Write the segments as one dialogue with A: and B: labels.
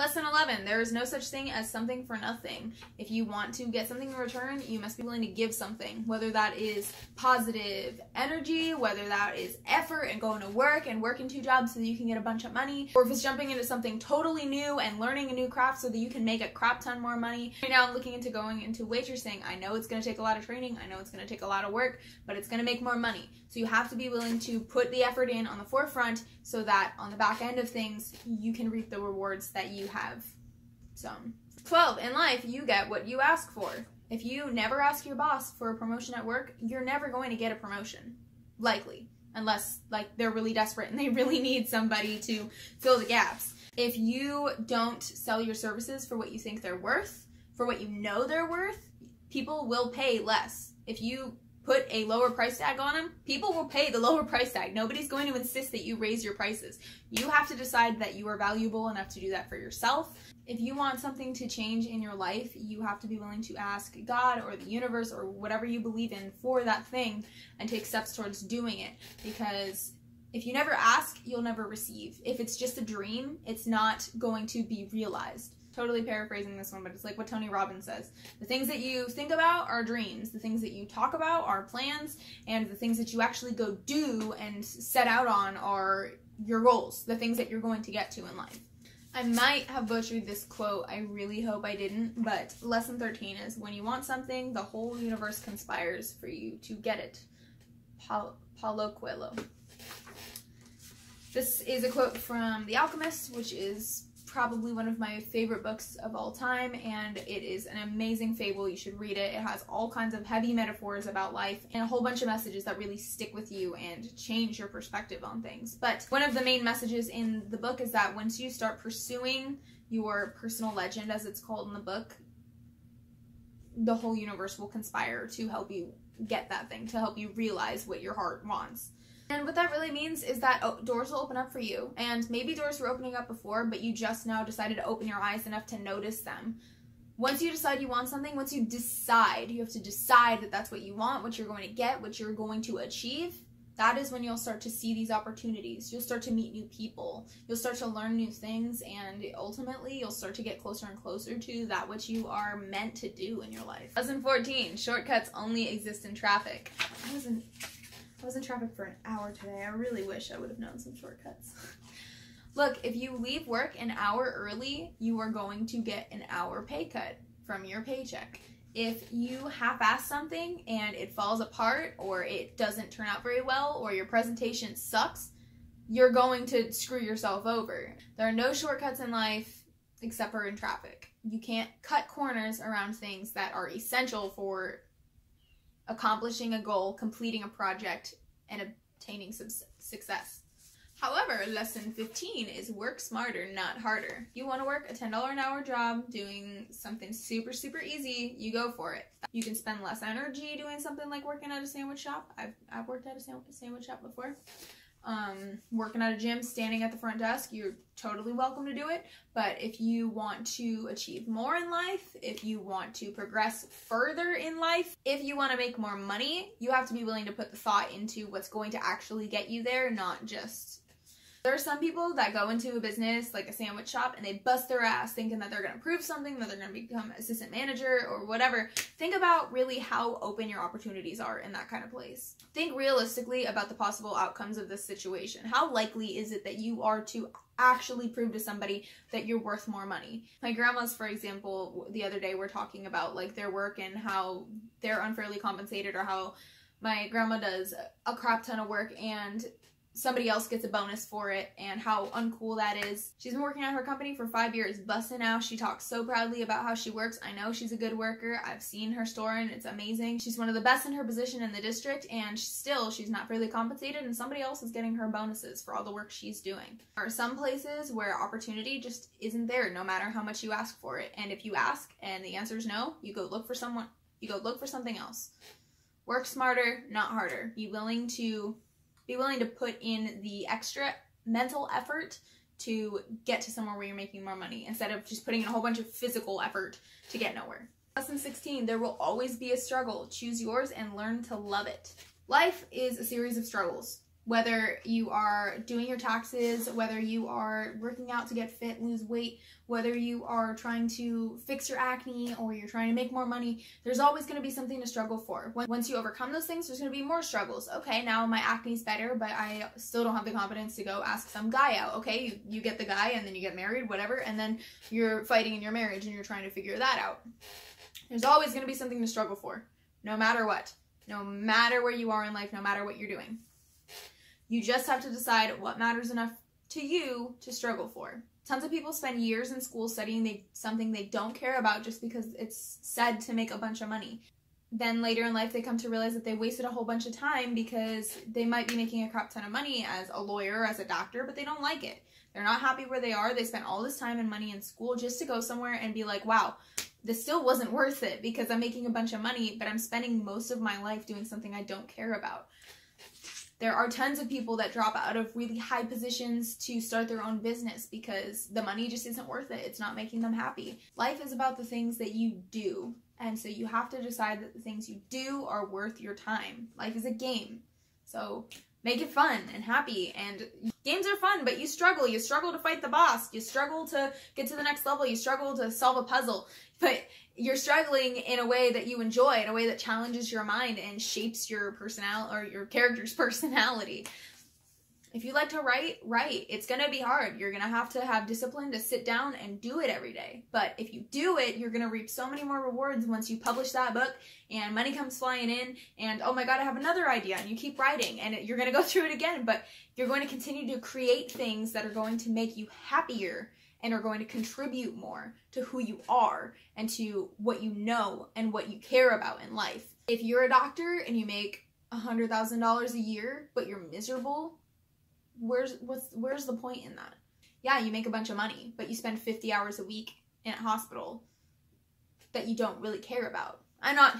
A: Lesson 11 there is no such thing as something for nothing. If you want to get something in return, you must be willing to give something, whether that is positive energy, whether that is effort and going to work and working two jobs so that you can get a bunch of money, or if it's jumping into something totally new and learning a new craft so that you can make a crap ton more money. Right now, I'm looking into going into waitressing. I know it's going to take a lot of training, I know it's going to take a lot of work, but it's going to make more money. So you have to be willing to put the effort in on the forefront so that on the back end of things, you can reap the rewards that you have sown. 12. In life, you get what you ask for. If you never ask your boss for a promotion at work, you're never going to get a promotion. Likely. Unless, like, they're really desperate and they really need somebody to fill the gaps. If you don't sell your services for what you think they're worth, for what you know they're worth, people will pay less. If you put a lower price tag on them, people will pay the lower price tag. Nobody's going to insist that you raise your prices. You have to decide that you are valuable enough to do that for yourself. If you want something to change in your life, you have to be willing to ask God or the universe or whatever you believe in for that thing and take steps towards doing it because if you never ask, you'll never receive. If it's just a dream, it's not going to be realized totally paraphrasing this one, but it's like what Tony Robbins says. The things that you think about are dreams. The things that you talk about are plans. And the things that you actually go do and set out on are your goals, the things that you're going to get to in life. I might have butchered this quote. I really hope I didn't. But lesson 13 is when you want something, the whole universe conspires for you to get it. Paulo Coelho. This is a quote from The Alchemist, which is probably one of my favorite books of all time, and it is an amazing fable. You should read it. It has all kinds of heavy metaphors about life and a whole bunch of messages that really stick with you and change your perspective on things. But one of the main messages in the book is that once you start pursuing your personal legend, as it's called in the book, the whole universe will conspire to help you get that thing, to help you realize what your heart wants. And what that means is that oh, doors will open up for you. And maybe doors were opening up before, but you just now decided to open your eyes enough to notice them. Once you decide you want something, once you decide, you have to decide that that's what you want, what you're going to get, what you're going to achieve. That is when you'll start to see these opportunities. You'll start to meet new people. You'll start to learn new things, and ultimately, you'll start to get closer and closer to that which you are meant to do in your life. Lesson 14 Shortcuts only exist in traffic. Was in I was in traffic for an hour today. I really wish I would have known some shortcuts. Look, if you leave work an hour early, you are going to get an hour pay cut from your paycheck. If you half ass something and it falls apart or it doesn't turn out very well or your presentation sucks, you're going to screw yourself over. There are no shortcuts in life except for in traffic. You can't cut corners around things that are essential for accomplishing a goal, completing a project, and obtaining some success. However, lesson 15 is work smarter, not harder. You want to work a $10 an hour job doing something super, super easy, you go for it. You can spend less energy doing something like working at a sandwich shop. I've, I've worked at a sandwich shop before um, working at a gym, standing at the front desk, you're totally welcome to do it. But if you want to achieve more in life, if you want to progress further in life, if you want to make more money, you have to be willing to put the thought into what's going to actually get you there, not just there are some people that go into a business like a sandwich shop and they bust their ass thinking that they're going to prove something, that they're going to become assistant manager or whatever. Think about really how open your opportunities are in that kind of place. Think realistically about the possible outcomes of this situation. How likely is it that you are to actually prove to somebody that you're worth more money? My grandma's, for example, the other day we're talking about like their work and how they're unfairly compensated or how my grandma does a crap ton of work and somebody else gets a bonus for it and how uncool that is. She's been working at her company for five years, busting out. She talks so proudly about how she works. I know she's a good worker. I've seen her store and it's amazing. She's one of the best in her position in the district and still she's not fairly compensated and somebody else is getting her bonuses for all the work she's doing. There are some places where opportunity just isn't there no matter how much you ask for it. And if you ask and the answer is no, you go look for someone, you go look for something else. Work smarter, not harder. Be willing to be willing to put in the extra mental effort to get to somewhere where you're making more money instead of just putting in a whole bunch of physical effort to get nowhere. Lesson 16 There will always be a struggle. Choose yours and learn to love it. Life is a series of struggles. Whether you are doing your taxes, whether you are working out to get fit, lose weight, whether you are trying to fix your acne or you're trying to make more money, there's always going to be something to struggle for. Once you overcome those things, there's going to be more struggles. Okay, now my acne's better, but I still don't have the confidence to go ask some guy out. Okay, you, you get the guy and then you get married, whatever, and then you're fighting in your marriage and you're trying to figure that out. There's always going to be something to struggle for, no matter what. No matter where you are in life, no matter what you're doing. You just have to decide what matters enough to you to struggle for. Tons of people spend years in school studying they, something they don't care about just because it's said to make a bunch of money. Then later in life, they come to realize that they wasted a whole bunch of time because they might be making a crap ton of money as a lawyer, as a doctor, but they don't like it. They're not happy where they are. They spent all this time and money in school just to go somewhere and be like, wow, this still wasn't worth it because I'm making a bunch of money, but I'm spending most of my life doing something I don't care about. There are tons of people that drop out of really high positions to start their own business because the money just isn't worth it. It's not making them happy. Life is about the things that you do. And so you have to decide that the things you do are worth your time. Life is a game. So make it fun and happy and games are fun but you struggle you struggle to fight the boss you struggle to get to the next level you struggle to solve a puzzle but you're struggling in a way that you enjoy in a way that challenges your mind and shapes your personality or your character's personality if you like to write, write. It's going to be hard. You're going to have to have discipline to sit down and do it every day. But if you do it, you're going to reap so many more rewards once you publish that book and money comes flying in and oh my god, I have another idea and you keep writing and you're going to go through it again, but you're going to continue to create things that are going to make you happier and are going to contribute more to who you are and to what you know and what you care about in life. If you're a doctor and you make $100,000 a year, but you're miserable where's what's where's the point in that? Yeah, you make a bunch of money, but you spend 50 hours a week in a hospital that you don't really care about. I'm not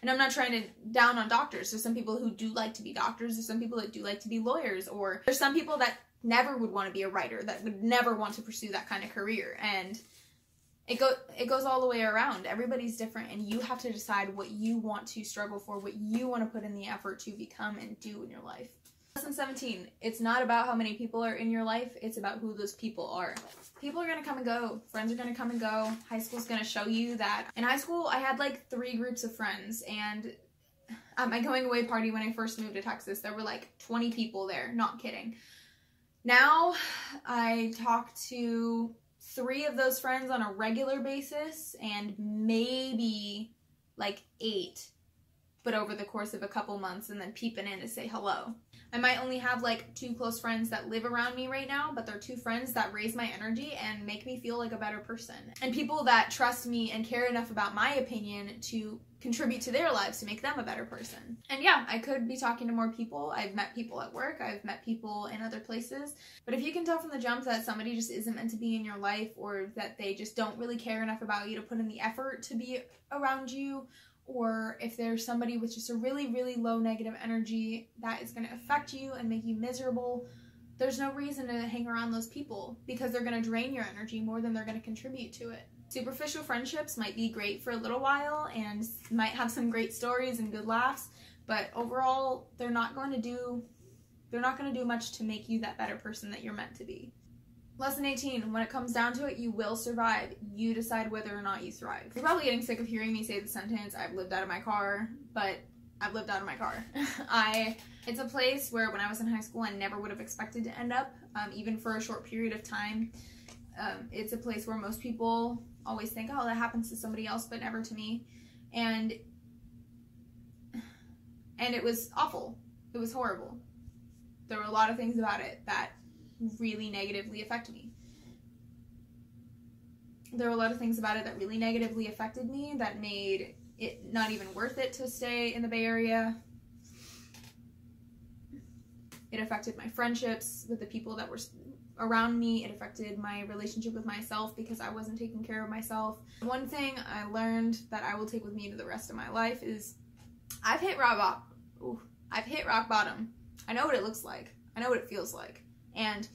A: and I'm not trying to down on doctors. There's some people who do like to be doctors, there's some people that do like to be lawyers or there's some people that never would want to be a writer, that would never want to pursue that kind of career and it go it goes all the way around. Everybody's different and you have to decide what you want to struggle for, what you want to put in the effort to become and do in your life. Lesson 17. It's not about how many people are in your life, it's about who those people are. People are gonna come and go. Friends are gonna come and go. High school's gonna show you that. In high school, I had like three groups of friends, and at my going away party when I first moved to Texas, there were like 20 people there. Not kidding. Now, I talk to three of those friends on a regular basis, and maybe like eight, but over the course of a couple months, and then peeping in to say hello. I might only have like two close friends that live around me right now, but they're two friends that raise my energy and make me feel like a better person. And people that trust me and care enough about my opinion to contribute to their lives to make them a better person. And yeah, I could be talking to more people. I've met people at work, I've met people in other places. But if you can tell from the jump that somebody just isn't meant to be in your life or that they just don't really care enough about you to put in the effort to be around you or if there's somebody with just a really, really low negative energy that is going to affect you and make you miserable, there's no reason to hang around those people because they're going to drain your energy more than they're going to contribute to it. Superficial friendships might be great for a little while and might have some great stories and good laughs, but overall, they're not going to do they're not going to do much to make you that better person that you're meant to be. Lesson 18, when it comes down to it, you will survive. You decide whether or not you thrive. You're probably getting sick of hearing me say the sentence, I've lived out of my car, but I've lived out of my car. I, it's a place where when I was in high school, I never would have expected to end up, um, even for a short period of time. Um, it's a place where most people always think, oh, that happens to somebody else, but never to me. And, and it was awful. It was horrible. There were a lot of things about it that really negatively affect me. There were a lot of things about it that really negatively affected me that made it not even worth it to stay in the Bay Area. It affected my friendships with the people that were around me. It affected my relationship with myself because I wasn't taking care of myself. One thing I learned that I will take with me to the rest of my life is I've hit rock bottom. I've hit rock bottom. I know what it looks like. I know what it feels like. And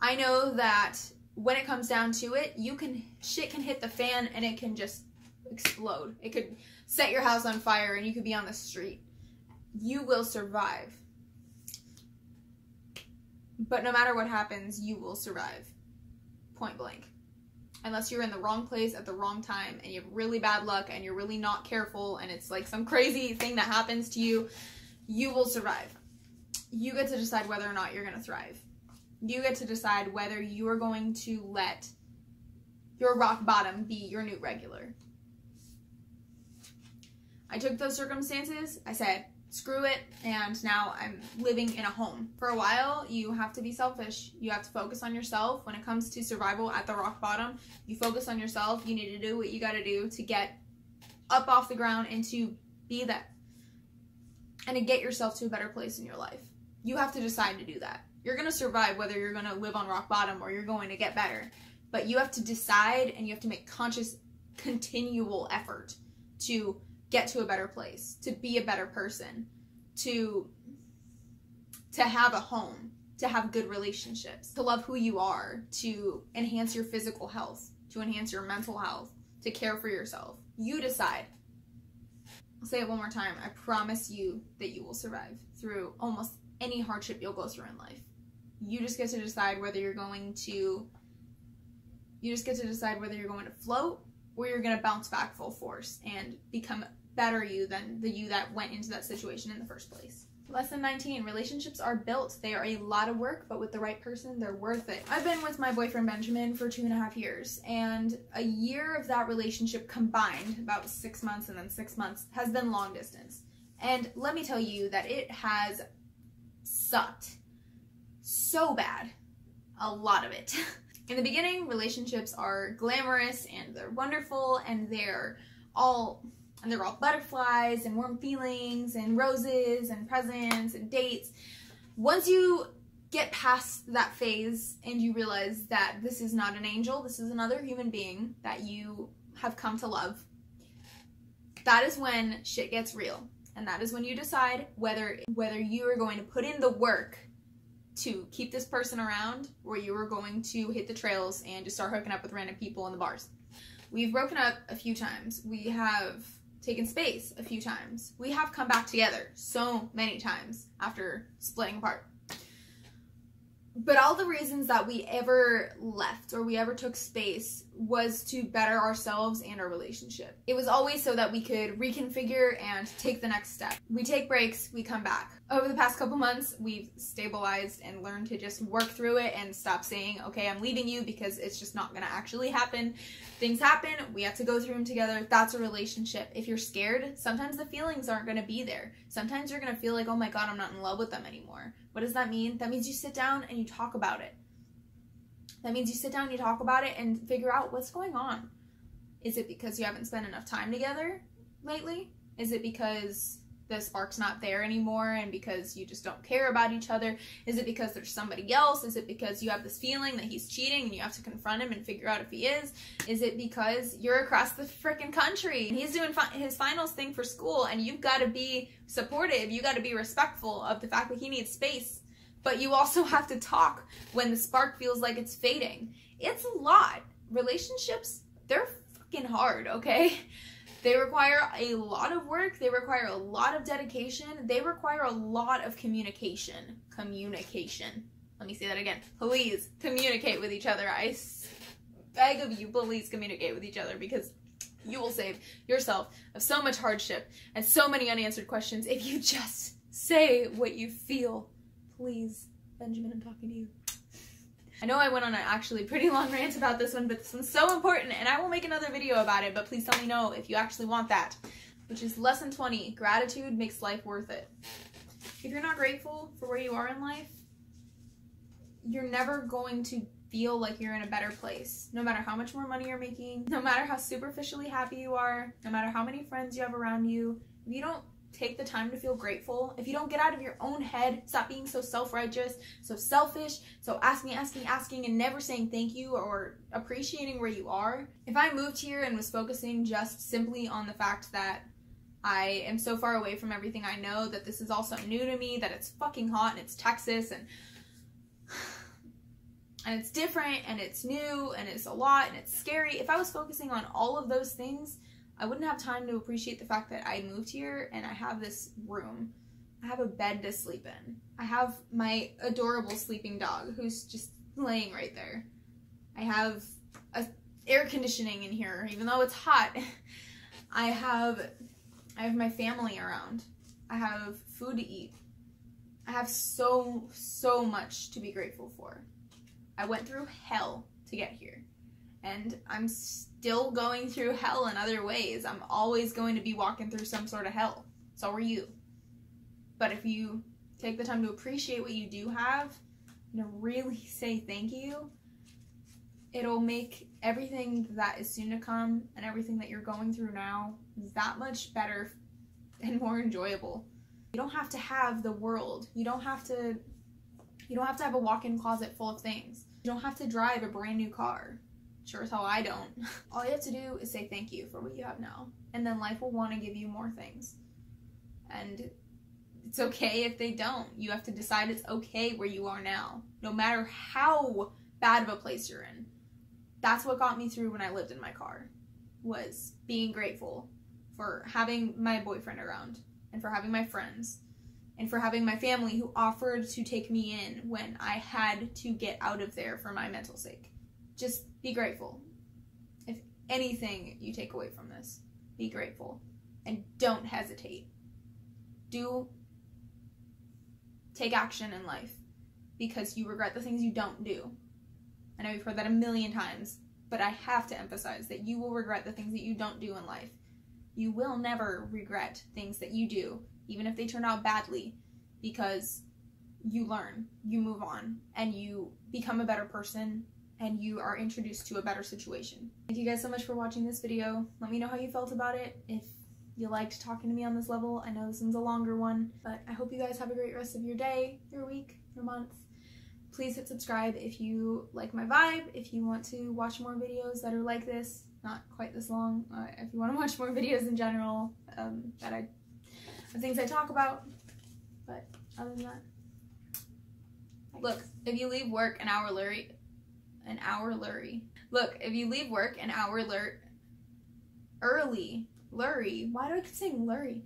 A: I know that when it comes down to it, you can shit can hit the fan and it can just explode. It could set your house on fire and you could be on the street. You will survive. But no matter what happens, you will survive. Point blank. Unless you're in the wrong place at the wrong time and you have really bad luck and you're really not careful and it's like some crazy thing that happens to you, you will survive. You get to decide whether or not you're going to thrive. You get to decide whether you are going to let your rock bottom be your new regular. I took those circumstances, I said, screw it, and now I'm living in a home. For a while, you have to be selfish. You have to focus on yourself. When it comes to survival at the rock bottom, you focus on yourself. You need to do what you got to do to get up off the ground and to be that and to get yourself to a better place in your life. You have to decide to do that. You're going to survive whether you're going to live on rock bottom or you're going to get better. But you have to decide and you have to make conscious, continual effort to get to a better place, to be a better person, to to have a home, to have good relationships, to love who you are, to enhance your physical health, to enhance your mental health, to care for yourself. You decide. I'll say it one more time. I promise you that you will survive through almost any hardship you'll go through in life. You just get to decide whether you're going to you just get to decide whether you're going to float or you're going to bounce back full force and become better you than the you that went into that situation in the first place. Lesson 19 Relationships are built. They are a lot of work, but with the right person, they're worth it. I've been with my boyfriend Benjamin for two and a half years, and a year of that relationship combined, about six months and then six months, has been long distance. And let me tell you that it has sucked so bad. A lot of it. In the beginning, relationships are glamorous and they're wonderful and they're all and they're all butterflies and warm feelings and roses and presents and dates. Once you get past that phase and you realize that this is not an angel, this is another human being that you have come to love, that is when shit gets real. And that is when you decide whether whether you are going to put in the work to keep this person around or you were going to hit the trails and just start hooking up with random people in the bars. We've broken up a few times. We have taken space a few times. We have come back together so many times after splitting apart. But all the reasons that we ever left or we ever took space was to better ourselves and our relationship. It was always so that we could reconfigure and take the next step. We take breaks, we come back. Over the past couple months, we've stabilized and learned to just work through it and stop saying, okay, I'm leaving you because it's just not gonna actually happen. Things happen, we have to go through them together. That's a relationship. If you're scared, sometimes the feelings aren't gonna be there. Sometimes you're gonna feel like, oh my God, I'm not in love with them anymore. What does that mean? That means you sit down and you talk about it. That means you sit down you talk about it and figure out what's going on. Is it because you haven't spent enough time together lately? Is it because the spark's not there anymore and because you just don't care about each other? Is it because there's somebody else? Is it because you have this feeling that he's cheating and you have to confront him and figure out if he is? Is it because you're across the freaking country and he's doing fi- his finals thing for school and you've got to be supportive, you got to be respectful of the fact that he needs space but you also have to talk when the spark feels like it's fading. It's a lot. Relationships, they're fucking hard, okay? They require a lot of work, they require a lot of dedication, they require a lot of communication. Communication. Let me say that again. Please communicate with each other. I beg of you, please communicate with each other because you will save yourself of so much hardship and so many unanswered questions if you just say what you feel Please, Benjamin, I'm talking to you. I know I went on an actually pretty long rant about this one, but this one's so important, and I will make another video about it, but please tell me no if you actually want that, which is lesson 20, gratitude makes life worth it. If you're not grateful for where you are in life, you're never going to feel like you're in a better place. No matter how much more money you're making, no matter how superficially happy you are, no matter how many friends you have around you, if you don't take the time to feel grateful, if you don't get out of your own head, stop being so self righteous, so selfish, so asking, asking, asking, and never saying thank you or appreciating where you are. If I moved here and was focusing just simply on the fact that I am so far away from everything I know, that this is also new to me, that it's fucking hot and it's Texas and and it's different and it's new and it's a lot and it's scary. If I was focusing on all of those things, I wouldn't have time to appreciate the fact that I moved here and I have this room I have a bed to sleep in. I have my adorable sleeping dog who's just laying right there. I have a air conditioning in here even though it's hot. I have I have my family around. I have food to eat. I have so so much to be grateful for. I went through hell to get here. And I'm still going through hell in other ways. I'm always going to be walking through some sort of hell. So are you. But if you take the time to appreciate what you do have and really say thank you, it'll make everything that is soon to come and everything that you're going through now that much better and more enjoyable. You don't have to have the world. You don't have to you don't have to have a walk-in closet full of things. You don't have to drive a brand new car. Sure as hell I don't. All you have to do is say thank you for what you have now. And then life will want to give you more things. And it's okay if they don't. You have to decide it's okay where you are now, no matter how bad of a place you're in. That's what got me through when I lived in my car. Was being grateful for having my boyfriend around and for having my friends and for having my family who offered to take me in when I had to get out of there for my mental sake. Just be grateful. If anything you take away from this, be grateful and don't hesitate. Do take action in life because you regret the things you don't do. I know you've heard that a million times, but I have to emphasize that you will regret the things that you don't do in life. You will never regret things that you do, even if they turn out badly, because you learn, you move on, and you become a better person and you are introduced to a better situation. Thank you guys so much for watching this video. Let me know how you felt about it. If you liked talking to me on this level, I know this one's a longer one, but I hope you guys have a great rest of your day, your week, your month. Please hit subscribe if you like my vibe, if you want to watch more videos that are like this, not quite this long, uh, if you want to watch more videos in general um, that I, things I talk about, but other than that, look, if you leave work an hour early, an hour lurry. Look, if you leave work an hour lur- early, lurry, why do I keep saying lurry?